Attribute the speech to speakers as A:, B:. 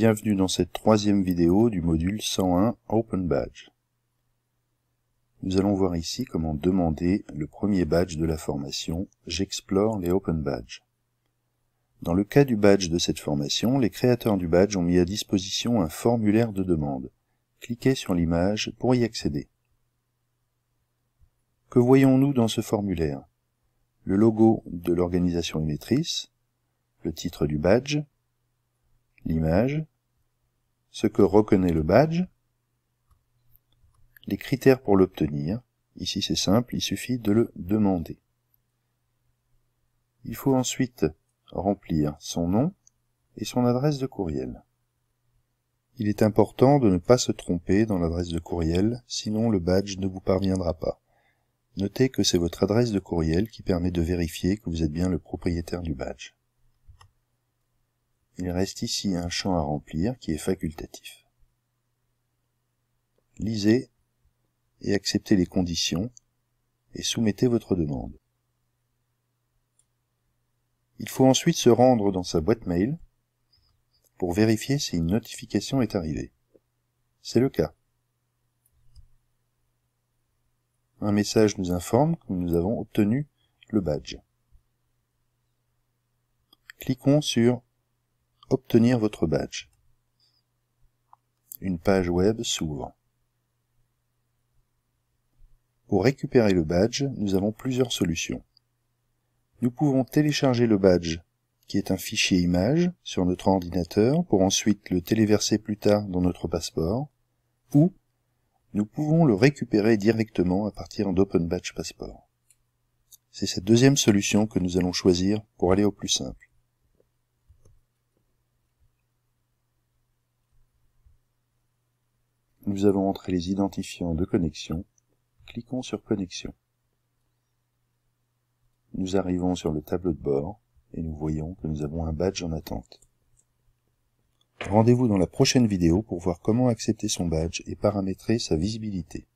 A: Bienvenue dans cette troisième vidéo du module 101 Open Badge. Nous allons voir ici comment demander le premier badge de la formation J'explore les Open Badges. Dans le cas du badge de cette formation, les créateurs du badge ont mis à disposition un formulaire de demande. Cliquez sur l'image pour y accéder. Que voyons-nous dans ce formulaire? Le logo de l'organisation émettrice, le titre du badge, l'image, ce que reconnaît le badge, les critères pour l'obtenir, ici c'est simple, il suffit de le demander. Il faut ensuite remplir son nom et son adresse de courriel. Il est important de ne pas se tromper dans l'adresse de courriel, sinon le badge ne vous parviendra pas. Notez que c'est votre adresse de courriel qui permet de vérifier que vous êtes bien le propriétaire du badge. Il reste ici un champ à remplir qui est facultatif. Lisez et acceptez les conditions et soumettez votre demande. Il faut ensuite se rendre dans sa boîte mail pour vérifier si une notification est arrivée. C'est le cas. Un message nous informe que nous avons obtenu le badge. Cliquons sur Obtenir votre badge. Une page web s'ouvre. Pour récupérer le badge, nous avons plusieurs solutions. Nous pouvons télécharger le badge, qui est un fichier image, sur notre ordinateur pour ensuite le téléverser plus tard dans notre passeport, ou nous pouvons le récupérer directement à partir d'Open Badge Passport. C'est cette deuxième solution que nous allons choisir pour aller au plus simple. Nous avons entré les identifiants de connexion. Cliquons sur Connexion. Nous arrivons sur le tableau de bord et nous voyons que nous avons un badge en attente. Rendez-vous dans la prochaine vidéo pour voir comment accepter son badge et paramétrer sa visibilité.